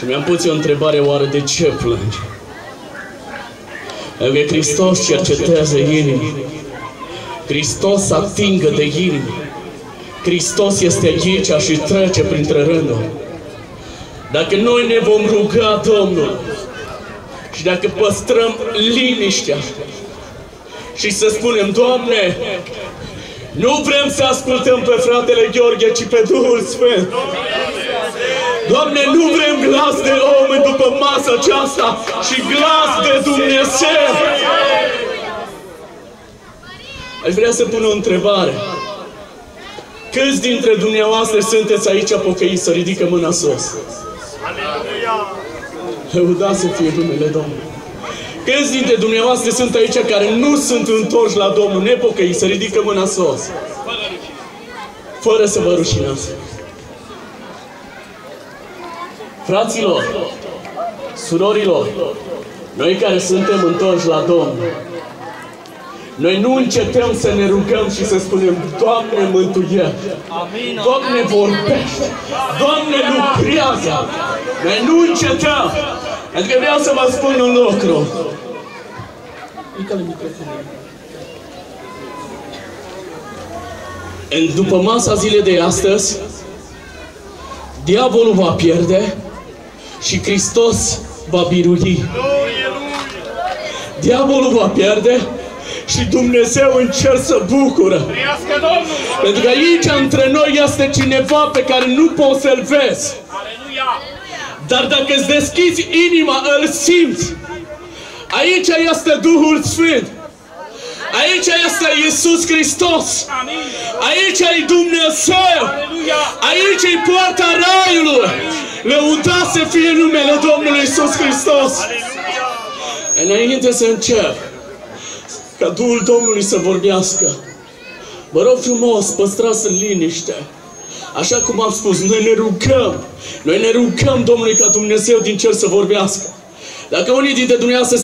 Și mi-am pus eu o întrebare, oare de ce plângi? Pentru că Hristos cercetează inimi. Hristos atingă de inimi. Hristos este aici și trece printre rânduri. Dacă noi ne vom ruga Domnul și dacă păstrăm liniștea și să spunem, Doamne, nu vrem să ascultăm pe fratele Gheorghe, ci pe Duhul Sfânt. Doamne, nu vrem glas de om după masa aceasta, și glas de Dumnezeu. Aș vrea să pun o întrebare. Câți dintre dumneavoastră sunteți aici pocăiți să ridică mâna sus? Lăuda să fie numele Domnului. Câți dintre dumneavoastră sunt aici care nu sunt întorși la Domnul, nepocăiți, să ridică mâna sus? Fără să vă rușinați. Fraților, surorilor, noi care suntem întorși la Domnul, noi nu încetăm să ne rugăm și să spunem, Doamne mântuiește, Doamne vorbește, Doamne lucrează. Noi nu încetăm. Adică vreau să vă spun un lucru. În după masa zilei de astăzi, diavolul va pierde și Hristos va birui. Diavolul va pierde și Dumnezeu în cer să bucură. Pentru că aici între noi este cineva pe care nu poți să-l vezi. Dar dacă îți deschizi inima, îl simți. Aici este Duhul Sfânt. Aici este Iisus Hristos. Aici e Dumnezeu. Aici e poarta Raiului. Lăuda să fie numele Domnului Iisus Hristos. Înainte să încep, ca Duhul Domnului să vorbească, vă rog frumos, păstrați în liniște. Așa cum am spus, noi ne rugăm. Noi ne rugăm Domnului ca Dumnezeu din cer să vorbească. Dacă unii dintre dumneavoastră